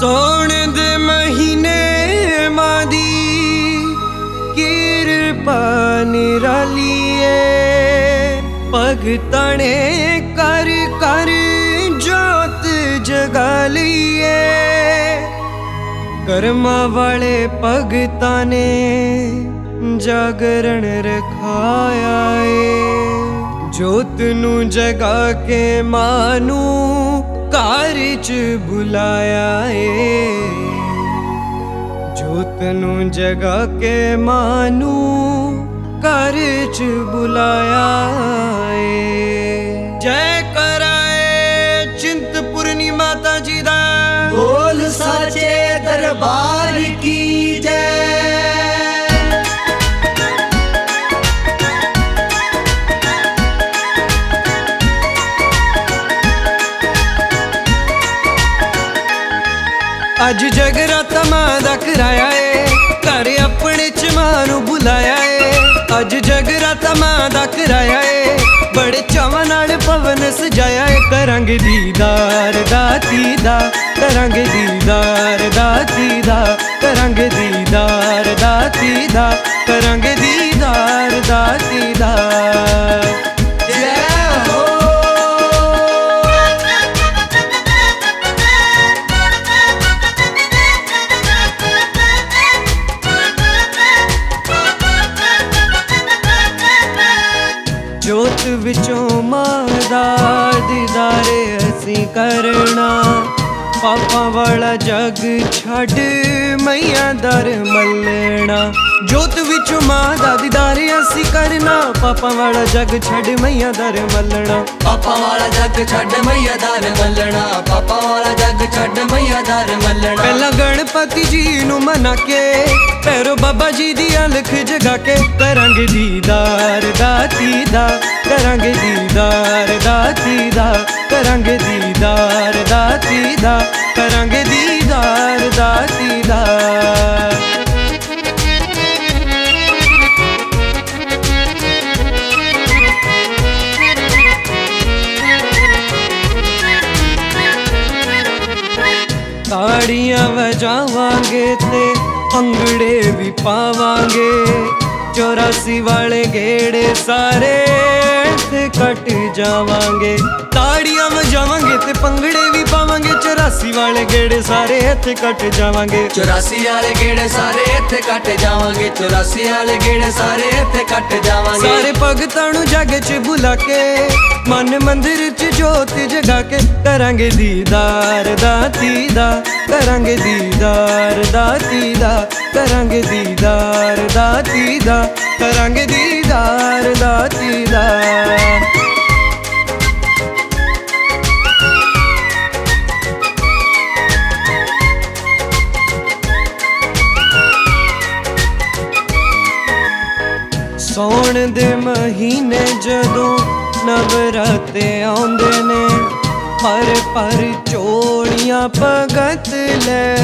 ਸੋਣ ਦੇ ਮਹੀਨੇ ਮਾਦੀ ਕਿਰਪਾ ਨਿਰਾਲੀਏ। ਭਗਤਾਂ ਨੇ ਕਰ ਕਰ ਜੋਤ ਜਗਾ ਲਈਏ। ਕਰਮਾਂ ਵਾਲੇ ਭਗਤਾਂ ਨੇ ਜਾਗਰਣ ਰਖਾਇਆ ਏ ਜੋਤ ਨੂੰ ਜਗਾ ਕੇ ਮਾਨੂ ਪਿਆਰ ਚ ਬੁਲਾਇਆ ਏ। ਜੋ ਤੈਨੂੰ ਜਗਾ ਕੇ ਮਾਨੂ, ਘਰ ਚ ਬੁਲਾਇਆ ਏ। ਜੈ ਕਰਾਏ ਚਿੰਤਪੁਰਨੀ ਮਾਤਾ ਜੀ ਦਾ। ਬੋਲ ਸਾਚੇ ਦਰਬਾਰ ਅੱਜ ਜਗਰਾਤਾ ਮਾਂ ਦਾ ਕਰਾਇਆ ਏ। ਘਰ ਆਪਣੇ ਚ ਮਾਂ ਨੂੰ ਬੁਲਾਇਆ ਏ। ਅੱਜ ਜਗਰਾਤਾ ਮਾਂ ਦਾ ਕਰਾਇਆ ਏ। ਬੜੇ ਚਾਵਾਂ ਨਾਲ ਪਵਨ ਸਜਾਇਆ ਏ। ਕਰਾਂਗੇ ਦੀਦਾਰ ਦਾਤੀ ਦਾ ਕਰਾਂਗੇ ਦੀਦਾਰ ਦਾਤੀ ਦਾ ਕਰਾਂਗੇ ਦੀਦਾਰ ਦਾਤੀ ਦਾ ਕਰਾਂਗੇ ਜੋਤ ਵਿੱਚੋਂ ਮਾਂ ਦਾ ਦੀਦਾਰੇ ਅਸੀਂ ਕਰਨਾ। ਪਾਪਾਂ ਵਾਲਾ ਜਗ ਛੱਡ ਮਈਆਂ ਦਰ ਮੱਲਣਾ। ਮਾਂ ਦਾ ਦੀਦਾਰੇ ਅਸੀਂ ਕਰਨਾ। ਪਾਪਾਂ ਵਾਲਾ ਜਗ ਛੱਡ ਮਈਆਂ ਦਰ ਮੱਲਣਾ। ਪਾਪਾ ਵਾਲਾ ਜੱਗ ਛੱਡ ਮਈਆ ਦਰ ਮੱਲਣਾ। ਪਾਪਾ ਵਾਲਾ ਜੱਗ ਛੱਡ ਮਈਆ ਦਰ ਮੱਲਣਾ। ਪਹਿਲਾਂ ਗਣਪਤੀ ਜੀ ਨੂੰ ਮਨਾ ਕੇ ਪੈਰੋ ਬਾਬਾ ਜੀ ਦੀ ਅਲਖ ਜਗਾ ਕੇ। ਕਰਾਂਗੇ ਦੀਦਾਰ ਦਾਤੀ ਦਾ ਕਰਾਂਗੇ ਦੀਦਾਰ ਦਾਤੀ ਦਾ ਕਰਾਂਗੇ ਦੀਦਾਰ ਦਾਤੀ ਦਾ ਕਰਾਂਗੇ ਦੀਦਾਰ ਦਾਤੀ ਤਾੜੀਆਂ ਵਜਾਵਾਂਗੇ ਤੇ ਅੰਗੜੇ ਵੀ ਪਾਵਾਂਗੇ। 84 ਵਾਲੇ ਗੇੜੇ ਸਾਰੇ ਤੇ ਕੱਟ ਜਾਵਾਂਗੇ। ਤਾੜੀਆਂ ਵਜਾਵਾਂਗੇ 84 ਵਾਲੇ ਗੇੜੇ ਸਾਰੇ ਇੱਥੇ ਕੱਟ ਜਾਵਾਂਗੇ। 84 ਵਾਲੇ ਗੇੜੇ ਸਾਰੇ ਇੱਥੇ ਕੱਟ ਜਾਵਾਂਗੇ। 84 ਵਾਲੇ ਗੇੜੇ ਸਾਰੇ ਇੱਥੇ ਕੱਟ ਜਾਵਾਂਗੇ। ਸਾਰੇ ਭਗਤਾਂ ਨੂੰ ਜੱਗ 'ਚ ਬੁਲਾ ਕੇ ਮਨ ਮੰਦਿਰ 'ਚ ਜੋਤ ਜਗਾ ਕੇ ਕਰਾਂਗੇ ਦੀਦਾਰ ਦਾਤੀ ਦਾ ਕਰਾਂਗੇ ਦੀਦਾਰ ਦਾਤੀ ਦਾ ਕਰਾਂਗੇ ਦੀਦਾਰ ਦਾਤੀ ਦਾ ਕਰਾਂਗੇ ਦੀਦਾਰ ਦਾਤੀ ਦਾ ਸੌਣ ਦੇ ਮਹੀਨੇ ਜਦੋਂ ਨਵਰਾਤੇ ਆਉਂਦੇ ਨੇ, ਹਰ ਪਰ ਚੋੜੀਆਂ ਭਗਤ ਲੈ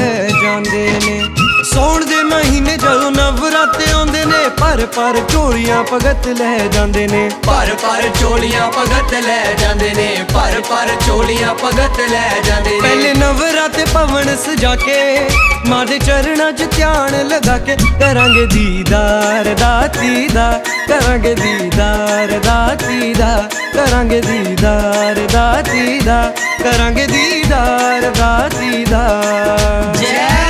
ਜਾਂਦੇ ਨੇ। ਸੌਣ ਦੇ ਮਹੀਨੇ ਜਦੋਂ ਨਵਰਾਤੇ ਨੇ ਪਰ ਪਰ ਝੋਲੀਆਂ ਭਗਤ ਲੈ ਜਾਂਦੇ ਨੇ। ਪਰ ਪਰ ਝੋਲੀਆਂ ਭਗਤ ਲੈ ਜਾਂਦੇ ਨੇ। ਪਰ ਪਰ ਝੋਲੀਆਂ ਭਗਤ ਲੈ ਜਾਂਦੇ ਨੇ। ਪਹਿਲੇ ਨਵਰਾਤੇ ਪਵਨ ਸਜਾ ਕੇ ਮਾਂ ਦੇ ਚਰਨਾਂ 'ਚ ਧਿਆਨ ਲਗਾ ਕੇ ਕਰਾਂਗੇ ਦੀਦਾਰ ਦਾ ਦੀਦਾ ਕਰਾਂਗੇ ਦੀਦਾਰ ਦਾ ਦੀਦਾ ਕਰਾਂਗੇ ਦੀਦਾਰ ਦਾ ਦੀਦਾ ਕਰਾਂਗੇ ਦੀਦਾਰ ਦਾ ਦੀਦਾ ਜੈ